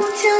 won't